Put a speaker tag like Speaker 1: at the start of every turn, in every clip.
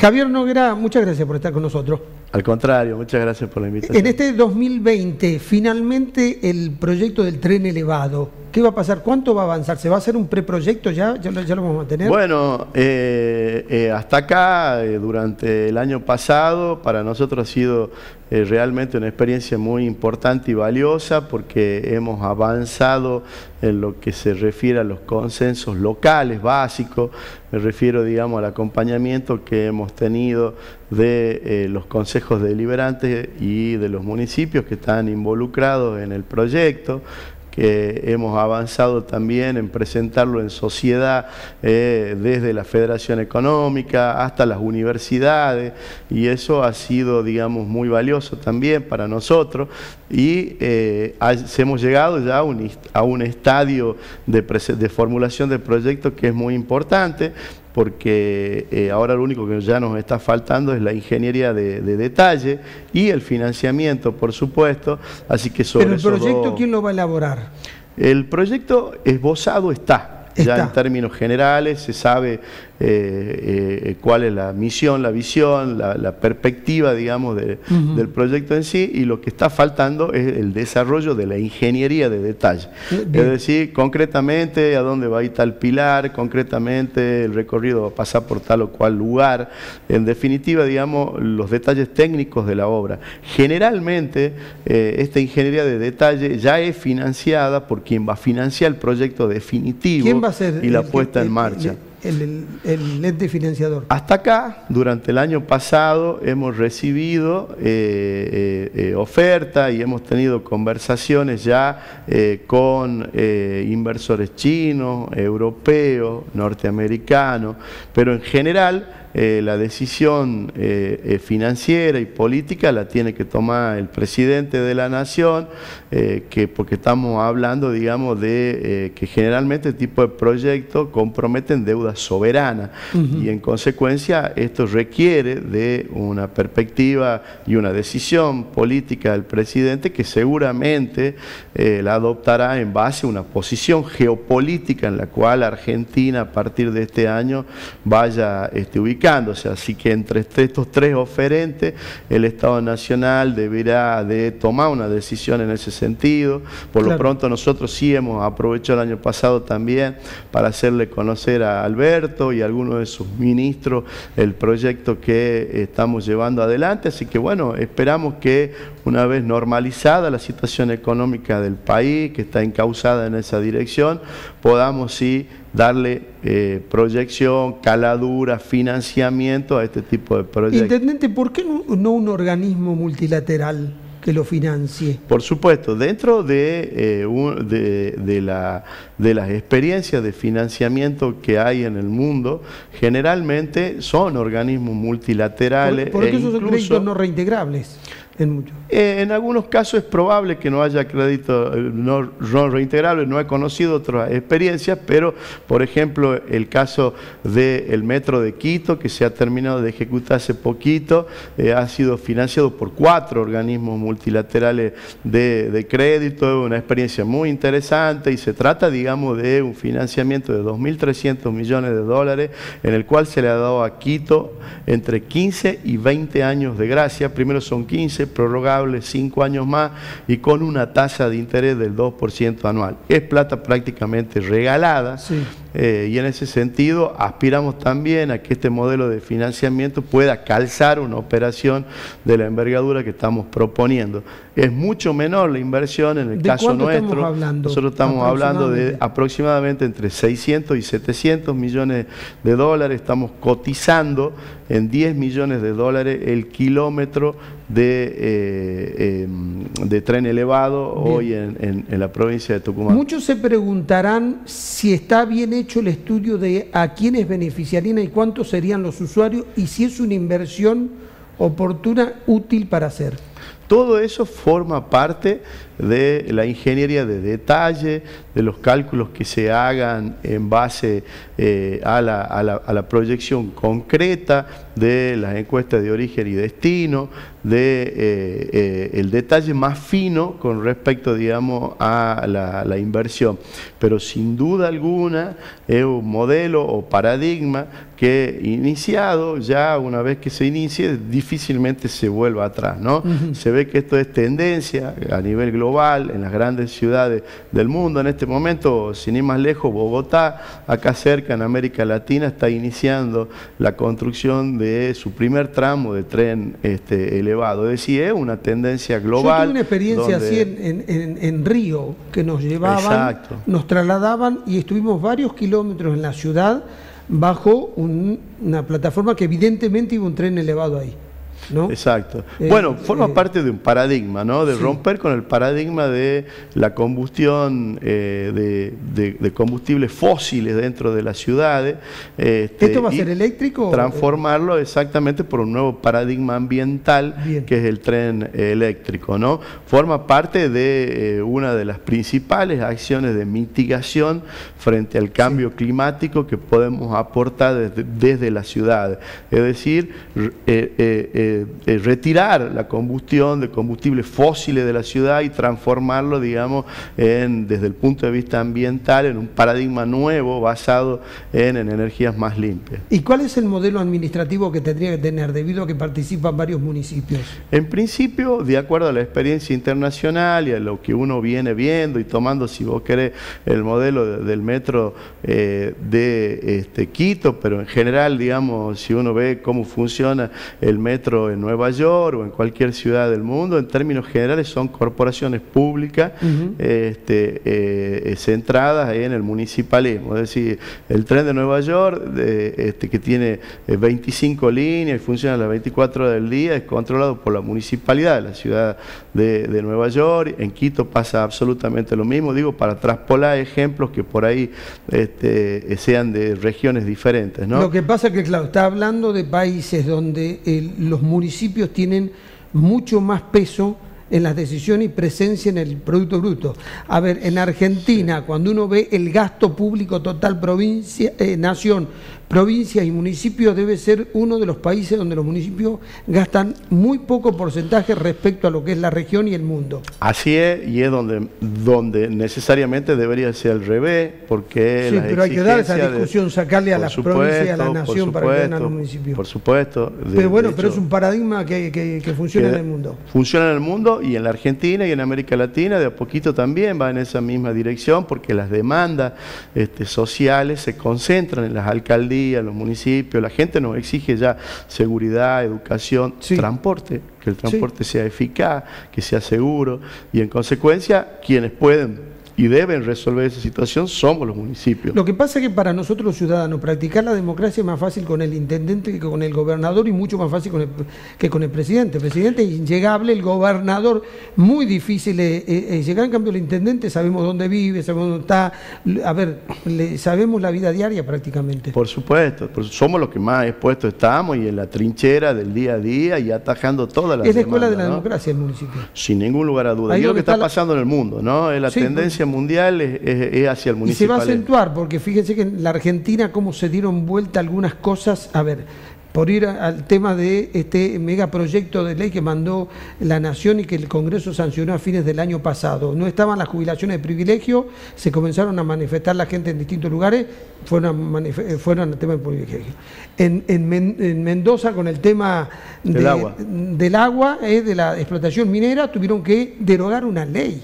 Speaker 1: Javier Noguera, muchas gracias por estar con nosotros.
Speaker 2: Al contrario, muchas gracias por la invitación.
Speaker 1: En este 2020, finalmente el proyecto del tren elevado, ¿qué va a pasar? ¿Cuánto va a avanzar? ¿Se va a hacer un preproyecto ya? ¿Ya lo, ya lo vamos a tener?
Speaker 2: Bueno, eh, eh, hasta acá, eh, durante el año pasado, para nosotros ha sido realmente una experiencia muy importante y valiosa porque hemos avanzado en lo que se refiere a los consensos locales básicos, me refiero, digamos, al acompañamiento que hemos tenido de los consejos deliberantes y de los municipios que están involucrados en el proyecto, que hemos avanzado también en presentarlo en sociedad eh, desde la Federación Económica hasta las universidades y eso ha sido, digamos, muy valioso también para nosotros y eh, hemos llegado ya a un, a un estadio de, de formulación del proyecto que es muy importante porque eh, ahora lo único que ya nos está faltando es la ingeniería de, detalle y el financiamiento, por supuesto. Así que sobre
Speaker 1: Pero el proyecto, ¿quién lo va a elaborar?
Speaker 2: El proyecto esbozado está. Ya en términos generales se sabe eh, eh, cuál es la misión, la visión, la, perspectiva, digamos, del proyecto en sí, y lo que está faltando es el desarrollo de la ingeniería de detalle. Es decir, concretamente a dónde va a ir tal pilar, concretamente el recorrido va a pasar por tal o cual lugar, en definitiva, digamos, los detalles técnicos de la obra. Generalmente, eh, esta ingeniería de detalle ya es financiada por quien va a financiar el proyecto definitivo y la puesta en marcha
Speaker 1: el, el, ente financiador?
Speaker 2: Hasta acá, durante el año pasado, hemos recibido eh, eh, eh oferta y hemos tenido conversaciones ya eh, con inversores chinos, europeos, norteamericanos, pero en general eh, la decisión eh, eh, financiera y política la tiene que tomar el presidente de la nación, que porque estamos hablando, digamos, de que generalmente este tipo de proyectos comprometen deuda soberana. Y en consecuencia esto requiere de una perspectiva y una decisión política del presidente que seguramente la adoptará en base a una posición geopolítica en la cual Argentina a partir de este año vaya este, ubicada Así que entre estos tres oferentes, el Estado Nacional deberá de tomar una decisión en ese sentido. Por lo pronto nosotros sí hemos aprovechado el año pasado también para hacerle conocer a Alberto y a algunos de sus ministros el proyecto que estamos llevando adelante. Así que bueno, esperamos que una vez normalizada la situación económica del país, que está encausada en esa dirección, podamos sí darle eh, proyección, caladura, financiamiento a este tipo de proyectos.
Speaker 1: Intendente, ¿por qué no, un organismo multilateral? que lo financie.
Speaker 2: Por supuesto, dentro de, eh, de, la, de, las experiencias de financiamiento que hay en el mundo, generalmente son organismos multilaterales.
Speaker 1: ¿Por, qué e esos son créditos no reintegrables?
Speaker 2: En, eh, en, algunos casos es probable que no haya crédito eh, no, reintegrable, no he conocido otras experiencias, pero por ejemplo el caso del metro de Quito, que se ha terminado de ejecutar hace poquito, eh, ha sido financiado por cuatro organismos multilaterales de, de crédito, una experiencia muy interesante y se trata, digamos, de un financiamiento de 2.300 millones de dólares, en el cual se le ha dado a Quito entre 15 y 20 años de gracia, primero son 15, prorrogable cinco años más y con una tasa de interés del 2% anual. Es plata prácticamente regalada. Eh, y en ese sentido aspiramos también a que este modelo de financiamiento pueda calzar una operación de la envergadura que estamos proponiendo. Es mucho menor la inversión en el caso nuestro.
Speaker 1: Hablando,
Speaker 2: Nosotros estamos hablando de aproximadamente entre 600 y 700 millones de dólares. Estamos cotizando en 10 millones de dólares el kilómetro de, eh, em, de tren elevado hoy en, en la provincia de Tucumán.
Speaker 1: Muchos se preguntarán si está bien hecho el estudio de a quiénes beneficiarían y cuántos serían los usuarios y si es una inversión oportuna, útil para hacer.
Speaker 2: Todo eso forma parte de la ingeniería de detalle, de los cálculos que se hagan en base eh, a, la, proyección concreta de las encuestas de origen y destino, de eh, eh, el detalle más fino con respecto, digamos, a la, la, inversión. Pero sin duda alguna es un modelo o paradigma que iniciado, ya una vez que se inicie, difícilmente se vuelva atrás, ¿no? Se ve que esto es tendencia a nivel global, en las grandes ciudades del mundo. En este momento, sin ir más lejos, Bogotá, acá cerca en América Latina, está iniciando la construcción de su primer tramo de tren este, elevado. Es decir, es una tendencia global. Yo
Speaker 1: tuve una experiencia así en, Río, que nos llevaban, nos trasladaban y estuvimos varios kilómetros en la ciudad bajo una plataforma que evidentemente iba un tren elevado ahí.
Speaker 2: Exacto. Eh, bueno, forma eh, parte de un paradigma, ¿no? De romper con el paradigma de la combustión eh, de, combustibles fósiles dentro de las ciudades.
Speaker 1: Este, ¿Esto va a ser eléctrico?
Speaker 2: Transformarlo exactamente por un nuevo paradigma ambiental que es el tren eléctrico, ¿no? Forma parte de una de las principales acciones de mitigación frente al cambio climático que podemos aportar desde, las ciudades. Es decir, eh, eh, retirar la combustión de combustibles fósiles de la ciudad y transformarlo, digamos, en, desde el punto de vista ambiental, en un paradigma nuevo basado en, energías más limpias.
Speaker 1: ¿Y cuál es el modelo administrativo que tendría que tener debido a que participan varios municipios?
Speaker 2: En principio, de acuerdo a la experiencia internacional y a lo que uno viene viendo y tomando, si vos querés, el modelo del metro eh, de este, Quito, pero en general, digamos, si uno ve cómo funciona el metro en Nueva York o en cualquier ciudad del mundo, en términos generales son corporaciones públicas este, eh, centradas en el municipalismo. Es decir, el tren de Nueva York, este, que tiene 25 eh, líneas y funciona las 24 horas del día, es controlado por la municipalidad de la ciudad de, Nueva York. En Quito pasa absolutamente lo mismo, digo, para traspolar ejemplos que por ahí este, sean de regiones diferentes. ¿no?
Speaker 1: Lo que pasa es que, claro, está hablando de países donde los municipios tienen mucho más peso en las decisiones y presencia en el Producto Bruto. A ver, en Argentina, cuando uno ve el gasto público total provincia, eh, nación provincias y municipios debe ser uno de los países donde los municipios gastan muy poco porcentaje respecto a lo que es la región y el mundo.
Speaker 2: Así es, y es donde, donde necesariamente debería ser al revés, porque...
Speaker 1: Sí, pero hay que dar esa discusión, sacarle a las provincias y a la nación para que a los municipios.
Speaker 2: Por supuesto.
Speaker 1: pero bueno, pero es un paradigma que, que, funciona en el mundo.
Speaker 2: Funciona en el mundo y en la Argentina y en América Latina de a poquito también va en esa misma dirección, porque las demandas este, sociales se concentran en las alcaldías los municipios, la gente nos exige ya seguridad, educación, transporte, que el transporte sea eficaz, que sea seguro y en consecuencia quienes pueden y deben resolver esa situación somos los municipios.
Speaker 1: Lo que pasa es que para nosotros los ciudadanos practicar la democracia es más fácil con el intendente que con el gobernador y mucho más fácil que con el presidente. El presidente es inllegable, el gobernador muy difícil llegar, en cambio el intendente sabemos dónde vive, sabemos dónde está, a ver, sabemos la vida diaria prácticamente.
Speaker 2: Por supuesto, somos los que más expuestos estamos y en la trinchera del día a día y atajando todas las
Speaker 1: Es la escuela de la democracia el municipio.
Speaker 2: Sin ningún lugar a duda. Y lo que está, pasando en el mundo, ¿no? Es la tendencia mundial es, hacia el municipio.
Speaker 1: Y se va a acentuar, porque fíjense que en la Argentina cómo se dieron vuelta algunas cosas, a ver, por ir al tema de este megaproyecto de ley que mandó la Nación y que el Congreso sancionó a fines del año pasado. No estaban las jubilaciones de privilegio, se comenzaron a manifestar la gente en distintos lugares, fueron, fueron al tema de privilegio. En, en, Mendoza, con el tema del agua, del agua eh, de la explotación minera, tuvieron que derogar una ley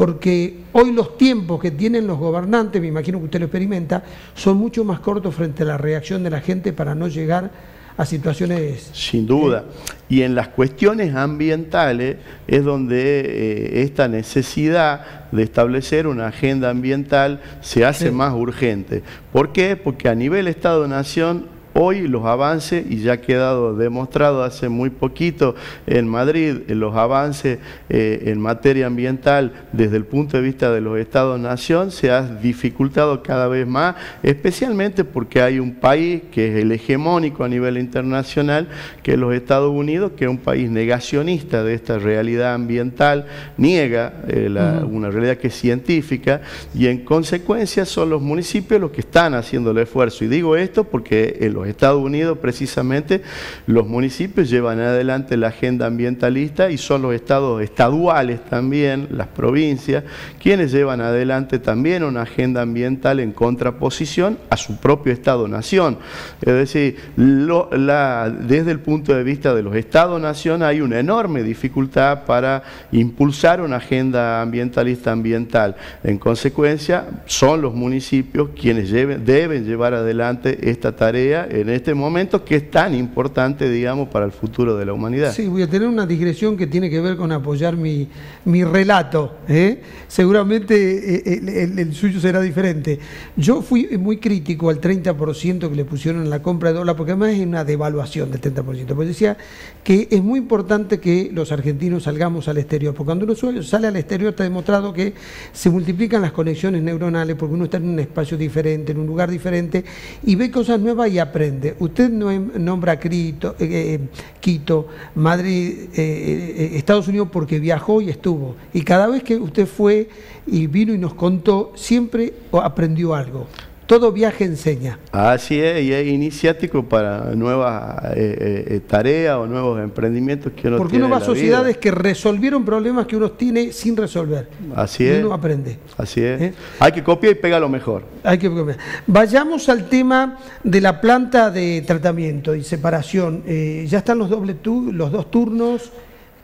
Speaker 1: porque hoy los tiempos que tienen los gobernantes, me imagino que usted lo experimenta, son mucho más cortos frente a la reacción de la gente para no llegar a situaciones...
Speaker 2: Sin duda. Y en las cuestiones ambientales es donde eh, esta necesidad de establecer una agenda ambiental se hace más urgente. ¿Por qué? Porque a nivel Estado-Nación hoy los avances, y ya ha quedado demostrado hace muy poquito en Madrid, los avances eh, en materia ambiental desde el punto de vista de los estados-nación se ha dificultado cada vez más, especialmente porque hay un país que es el hegemónico a nivel internacional, que es los Estados Unidos, que es un país negacionista de esta realidad ambiental, niega eh, una realidad que es científica y en consecuencia son los municipios los que están haciendo el esfuerzo. Y digo esto porque en los Estados Unidos precisamente los municipios llevan adelante la agenda ambientalista y son los estados estaduales también, las provincias, quienes llevan adelante también una agenda ambiental en contraposición a su propio Estado-nación. Es decir, desde el punto de vista de los Estados-nación hay una enorme dificultad para impulsar una agenda ambientalista ambiental. En consecuencia, son los municipios quienes deben llevar adelante esta tarea en este momento que es tan importante, digamos, para el futuro de la humanidad.
Speaker 1: Sí, voy a tener una digresión que tiene que ver con apoyar mi, relato. ¿eh? Seguramente eh, el, suyo será diferente. Yo fui muy crítico al 30% que le pusieron en la compra de dólar, porque además es una devaluación del 30%. Pues decía que es muy importante que los argentinos salgamos al exterior, porque cuando uno sale al exterior está demostrado que se multiplican las conexiones neuronales, porque uno está en un espacio diferente, en un lugar diferente, y ve cosas nuevas y aprende. Usted nombra Quito, eh, Quito Madrid, eh, Estados Unidos porque viajó y estuvo. Y cada vez que usted fue y vino y nos contó, siempre aprendió algo. Todo viaje enseña.
Speaker 2: Así es, y es iniciático para nuevas eh, eh, tareas o nuevos emprendimientos que uno
Speaker 1: Porque uno va a sociedades que resolvieron problemas que uno tiene sin resolver.
Speaker 2: Así es.
Speaker 1: uno aprende.
Speaker 2: Así es. ¿Eh? Hay que copiar y pegar lo mejor.
Speaker 1: Hay que copiar. Vayamos al tema de la planta de tratamiento y separación. ya están los, doble los dos turnos.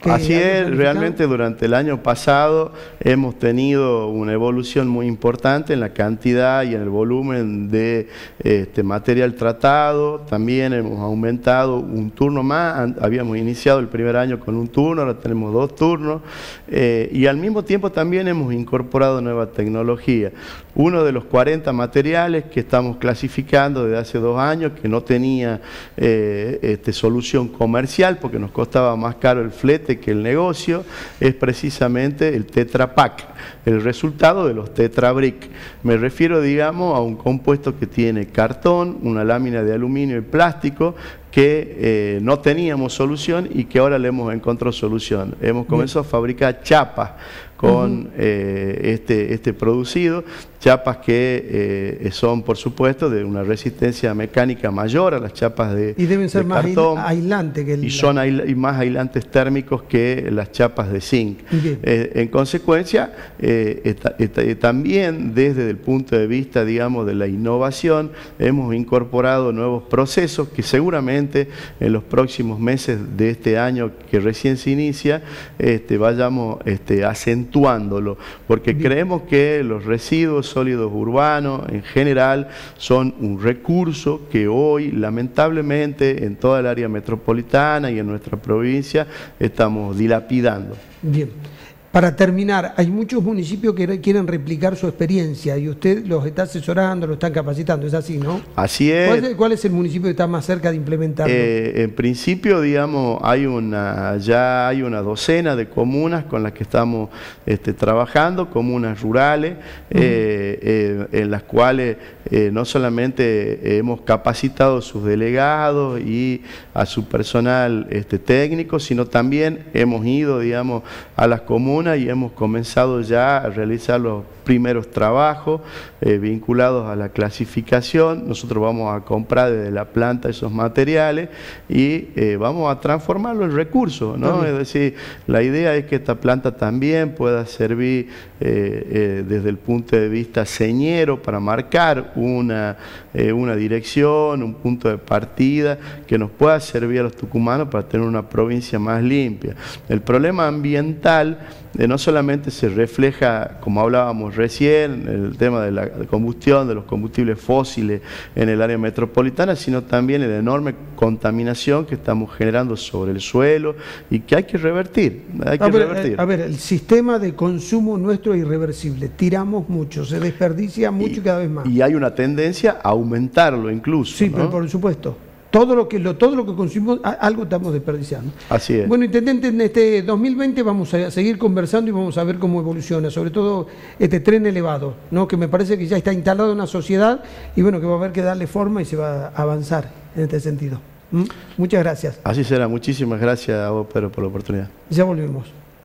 Speaker 2: Así es, realmente durante el año pasado hemos tenido una evolución muy importante en la cantidad y en el volumen de este, material tratado, también hemos aumentado un turno más, habíamos iniciado el primer año con un turno, ahora tenemos dos turnos, eh, y al mismo tiempo también hemos incorporado nueva tecnología. Uno de los 40 materiales que estamos clasificando desde hace dos años, que no tenía eh, este, solución comercial porque nos costaba más caro el flete que el negocio, es precisamente el Tetra Pak, el resultado de los Tetra Brick. Me refiero, digamos, a un compuesto que tiene cartón, una lámina de aluminio y plástico, que eh, no teníamos solución y que ahora le hemos encontrado solución. Hemos comenzado a fabricar chapas con eh, este, este producido, chapas que eh, son por supuesto de una resistencia mecánica mayor a las chapas de
Speaker 1: Y deben ser más aislantes
Speaker 2: que el... Y son y más aislantes térmicos que las chapas de zinc. Eh, en consecuencia, también desde el punto de vista, digamos, de la innovación, hemos incorporado nuevos procesos que seguramente en los próximos meses de este año que recién se inicia, este, vayamos este, acentuándolo, porque creemos que los residuos sólidos urbanos en general son un recurso que hoy lamentablemente en toda el área metropolitana y en nuestra provincia estamos dilapidando.
Speaker 1: Bien. Para terminar, hay muchos municipios que quieren replicar su experiencia y usted los está asesorando, los están capacitando, es así, ¿no?
Speaker 2: Así es.
Speaker 1: ¿Cuál es, el municipio que está más cerca de implementarlo?
Speaker 2: Eh, en principio, digamos, hay una, ya hay una docena de comunas con las que estamos este, trabajando, comunas rurales, eh, eh, en las cuales no solamente hemos capacitado a sus delegados y a su personal este, técnico, sino también hemos ido, digamos, a las comunas y hemos comenzado ya a realizar los primeros trabajos eh, vinculados a la clasificación. Nosotros vamos a comprar desde la planta esos materiales y eh, vamos a transformarlo en recursos. ¿no? Es decir, la idea es que esta planta también pueda servir eh, desde el punto de vista señero para marcar una, una dirección, un punto de partida que nos pueda servir a los tucumanos para tener una provincia más limpia. El problema ambiental no solamente se refleja, como hablábamos recién, el tema de la combustión de los combustibles fósiles en el área metropolitana, sino también en la enorme contaminación que estamos generando sobre el suelo y que hay que revertir. Hay que
Speaker 1: a,
Speaker 2: ver, revertir.
Speaker 1: a ver, el sistema de consumo nuestro es irreversible. Tiramos mucho, se desperdicia mucho y, cada vez más.
Speaker 2: Y hay una tendencia a aumentarlo incluso.
Speaker 1: Sí, pero por supuesto. Todo lo que lo, todo lo que consumimos, algo estamos desperdiciando.
Speaker 2: Así es.
Speaker 1: Bueno, intendente, en este 2020 vamos a seguir conversando y vamos a ver cómo evoluciona, sobre todo este tren elevado, ¿no? que me parece que ya está instalado en la sociedad y bueno, que va a haber que darle forma y se va a avanzar en este sentido. ¿Mm? Muchas gracias.
Speaker 2: Así será. Muchísimas gracias a vos, Pedro, por la oportunidad.
Speaker 1: Ya volvemos.